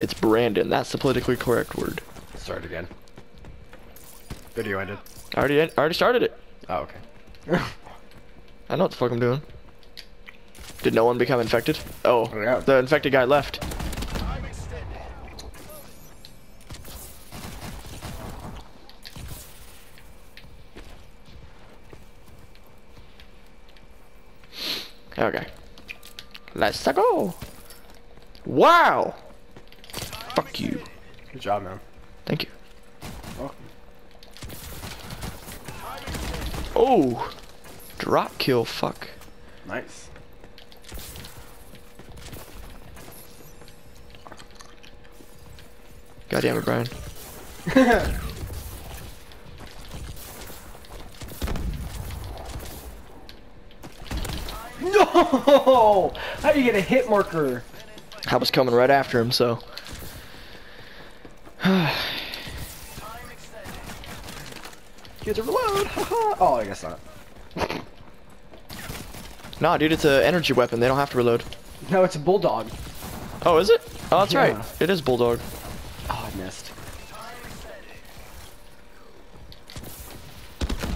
It's Brandon. That's the politically correct word. Start again. Video ended. I already I already started it. Oh, okay. I know what the fuck I'm doing. Did no one become infected? Oh, oh Yeah. the infected guy left. Okay. Let's go. Wow. Fuck you. Good job, man. Thank you. Welcome. Oh. Drop kill. Fuck. Nice. God damn it, Brian. No! How do you get a hit marker? I was coming right after him, so. You have to reload. oh, I guess not. Nah, dude, it's an energy weapon. They don't have to reload. No, it's a bulldog. Oh, is it? Oh, that's Yeah. right. It is Bulldog. Oh, I missed.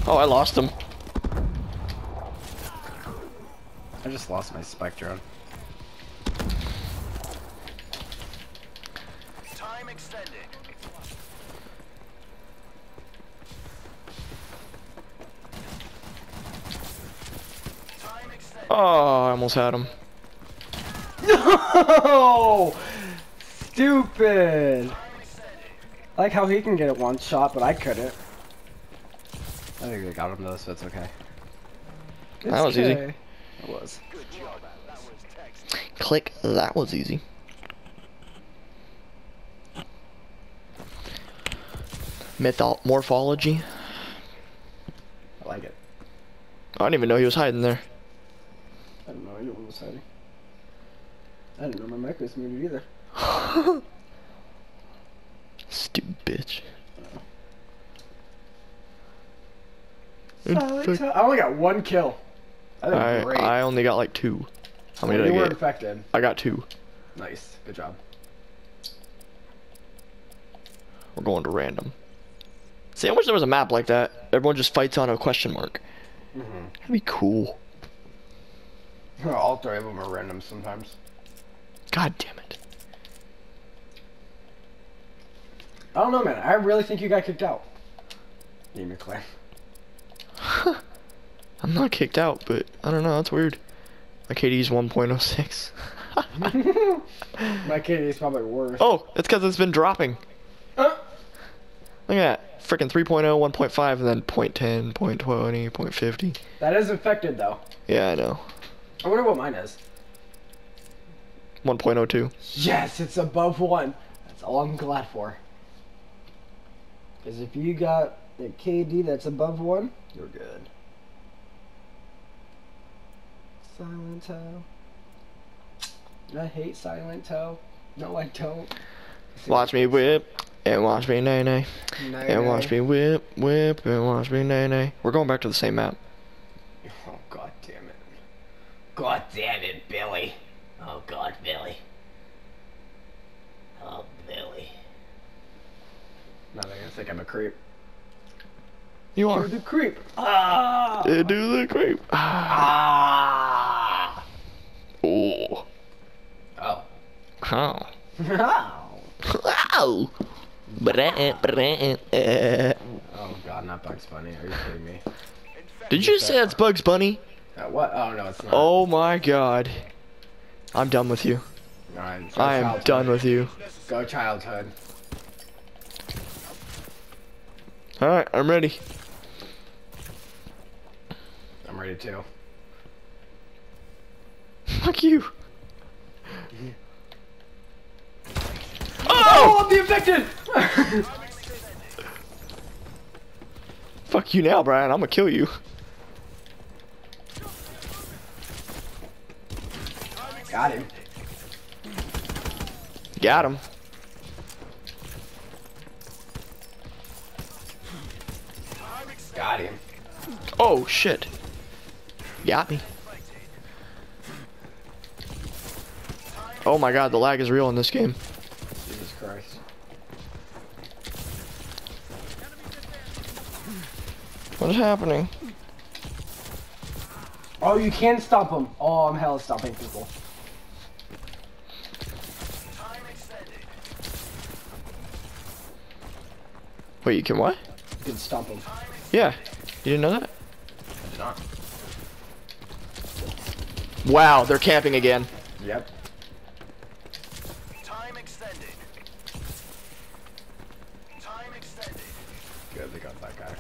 Oh, I lost him. I just lost my spike drone. Time extended. Oh, I almost had him. No! Stupid! I like how he can get it one shot, but I couldn't. I think I got him though, so it's okay. That It's was easy. It was. Good job. That was text. Click. That was easy. Mytho morphology. I like it. I didn't even know he was hiding there. I don't know anyone was hiding. I didn't know my mic was muted either. Stupid bitch. I only got one kill. I I. I only got like two. How many you did I were get? infected. I got two. Nice. Good job. We're going to random. See, I wish there was a map like that. Everyone just fights on a question mark. Mm-hmm. That'd be cool. All three of them are random sometimes. God damn it. I don't know, man. I really think you got kicked out. You McClay. I'm not kicked out, but I don't know. That's weird. My KD's 1.06. My KD is probably worse. oh, it's because it's been dropping. Uh, Look at that. Freaking 3.0, 1.5, and then 0.10, 0.20, 0.50. that is infected, though. Yeah, I know. I wonder what mine is. 1.02. Yes, it's above one. That's all I'm glad for. Because if you got a KD that's above one, you're good. Silent Toe. I hate Silent Toe. No, I don't. Watch me whip, and watch me nay nay. Nay, And watch nay. me whip, whip, and watch me nay nay. We're going back to the same map. Oh, god damn it. God damn it, Billy. Oh, God, Billy. Oh, Billy. Now they're gonna think I'm a creep. You You're are. the creep. Ah! Uh, Do the creep. Ah. Oh. Oh. How? Ow. Ow. Breh, breh, eh. Oh god, not Bugs Bunny. Are you kidding me? Did you say that's Bugs Bunny? Uh, what? Oh no, it's not. Oh my god. I'm done with you. I am childhood. done with you. Go childhood. Alright, I'm ready. I'm ready too. Fuck you. Oh, I'm the infected! Fuck you now, Brian. I'm gonna kill you. Got him. Got him. Got him. Oh shit. Got me. Oh my god, the lag is real in this game. Jesus Christ. What is happening? Oh, you can stop them. Oh, I'm hella stopping people. Wait, you can what? You can stomp them. Yeah. You didn't know that? I did not. Wow, they're camping again. Yep. Time extended. Time extended. Good, they got that guy.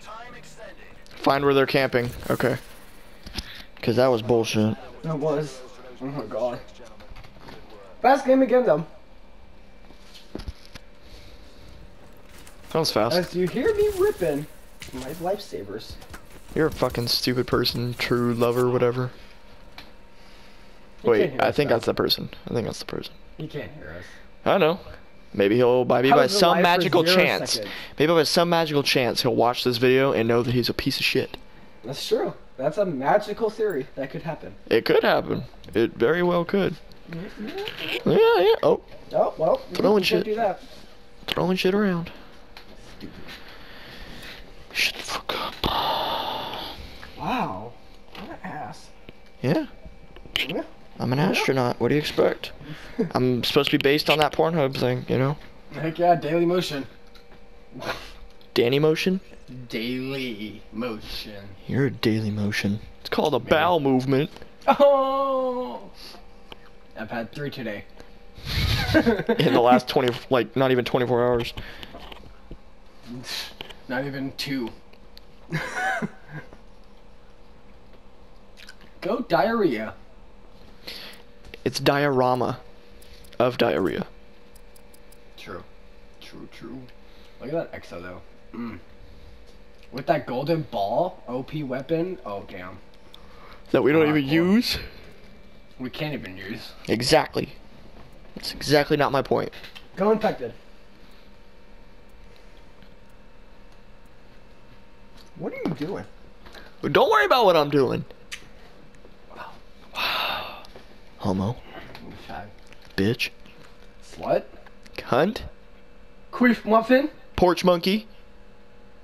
Time extended. Find where they're camping. Okay. Cause that was bullshit. It was. Oh my god. Fast game again, though. That was fast. As you hear me ripping my lifesavers. You're a fucking stupid person, true lover, whatever. You Wait, I think though. that's the person. I think that's the person. You can't hear us. I know. Maybe he'll, maybe by some magical chance, maybe by some magical chance, he'll watch this video and know that he's a piece of shit. That's true. That's a magical theory that could happen. It could happen. It very well could. Mm-hmm. Yeah, yeah. Oh, Oh well, Throwing shit. do that. throwing shit around. Shut the fuck up. Wow, what an ass. Yeah, Yeah. I'm an astronaut. What do you expect? I'm supposed to be based on that Pornhub thing, you know? Heck yeah, Daily Motion. Danny Motion? Daily Motion. You're a Daily Motion. It's called a bowel movement. Oh! I've had three today. In the last 20, like, not even 24 hours. Not even two. Go diarrhea. It's diorama of diarrhea. True. True, true. Look at that EXO though. Mm. With that golden ball, OP weapon, oh damn. That we don't even use? We can't even use. Exactly. That's exactly not my point. Go infected. What are you doing? Don't worry about what I'm doing. Homo. Fag. Bitch. Slut? Cunt. Queef muffin? Porch monkey.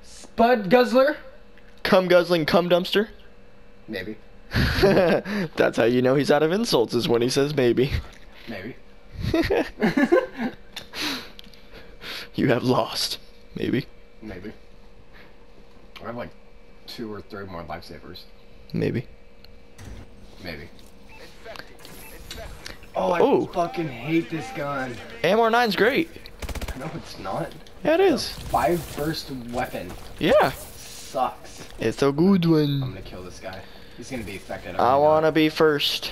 Spud guzzler? Cum guzzling cum dumpster. Maybe. That's how you know he's out of insults is when he says maybe. Maybe. You have lost. Maybe. Maybe. I have like two or three more lifesavers. Maybe. Maybe. Oh, I Oh. fucking hate this gun. AMR9's great. No, it's not. Yeah, it is. Five burst weapon Yeah. sucks. It's a good one. I'm gonna kill this guy. He's gonna be affected. I wanna be first.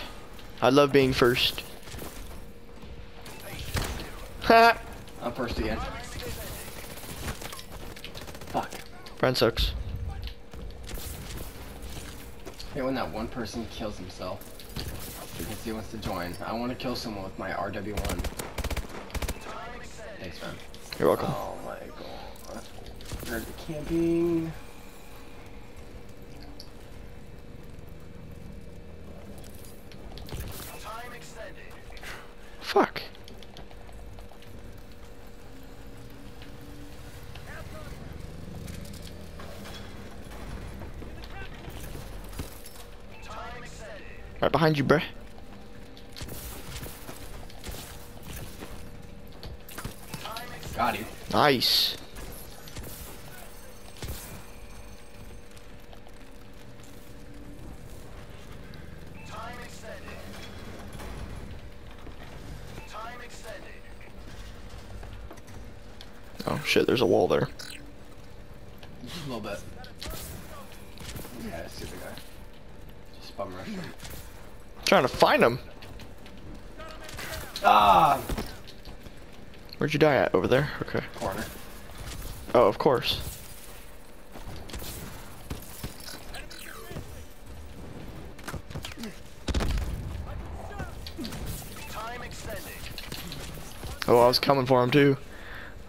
I love being first. Ha! I'm first again. Fuck. Friend sucks. Hey, when that one person kills himself because he wants to join, I want to kill someone with my RW1. Thanks, man. You're welcome. Oh my god. Nerd camping. Right behind you, bruh. Got him. Nice. Time extended. Time extended. Oh shit, there's a wall there. Just a little bit. Yeah, I see the guy. Just bum rush him. Trying to find him. Ah! Where'd you die at? Over there? Okay. Corner. Oh, of course. Time extended. Oh, I was coming for him too.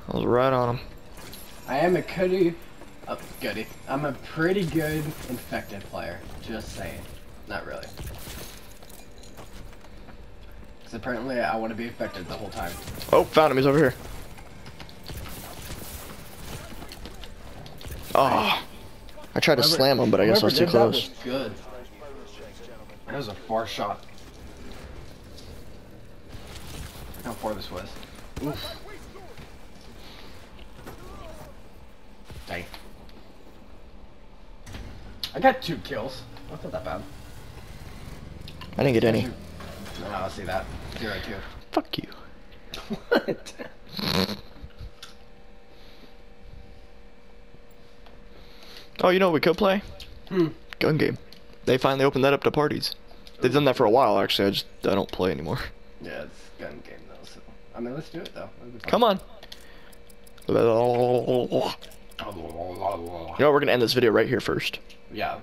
I was right on him. I am a goody. Oh, goody. I'm a pretty good infected player. Just saying. Not really. Because apparently I want to be affected the whole time. Oh, found him. He's over here. Oh. I tried to slam him, but I guess I was too did that close. was good. That was a far shot. How far this was. Oof. Dang. I got two kills. That's not that bad. I didn't get any. No, I see that. Zero two. Fuck you. What? Oh, you know what we could play? Hmm. Gun game. They finally opened that up to parties. They've done that for a while, actually. I just I don't play anymore. Yeah, it's gun game though. So I mean, let's do it though. That'd be fun. Come on. You know what? We're gonna end this video right here first. Yeah.